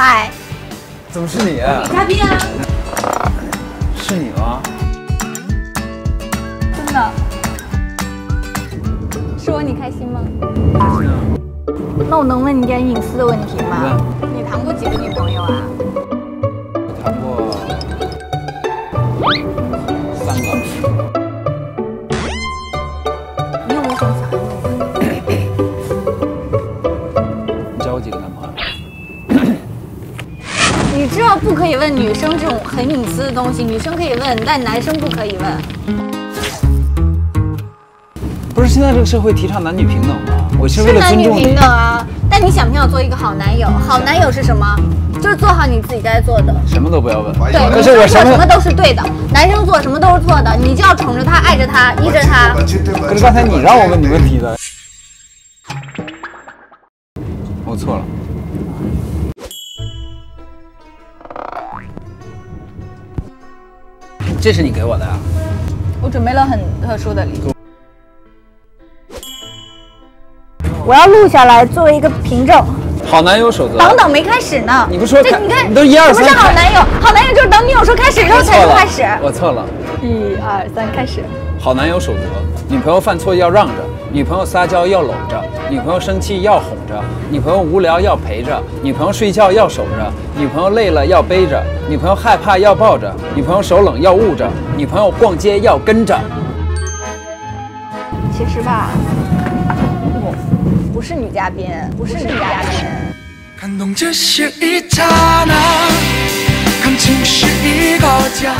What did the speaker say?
嗨，怎么是你？女嘉宾啊，是你吗？真的，是我你开心吗？开心啊！那我能问你点隐私的问题吗？你谈过几个女朋友啊？我谈过三个。你有没有什么想要问我的？你交过几个男朋友？你知道不可以问女生这种很隐私的东西，女生可以问，但男生不可以问。不是现在这个社会提倡男女平等吗？我是为是了尊重你男女平等。啊，但你想不想做一个好男友？好男友是什么？就是做好你自己该做的。什么都不要问。对，可是我什么？做什么都是对的，男生做什么都是错的，你就要宠着他，爱着他，依着他。可是刚才你让我问你问题的。我错了。这是你给我的啊？我准备了很特殊的礼物，我要录下来作为一个凭证。好男友守则。等等，没开始呢。你不说这你看，你都一二不是三开好男友，好男友就是等女友说开始之后才说开始。我错了。一二三，开始。好男友守则：女朋友犯错要让着，女朋友撒娇要搂着，女朋友生气要哄着，女朋友无聊要陪着，女朋友睡觉要守着，女朋友累了要背着，女朋友害怕要抱着，女朋友手冷要捂着，女朋友逛街要跟着。其实吧，我不是女嘉宾，不是女嘉宾。感动只是一刹那，感情是一个假。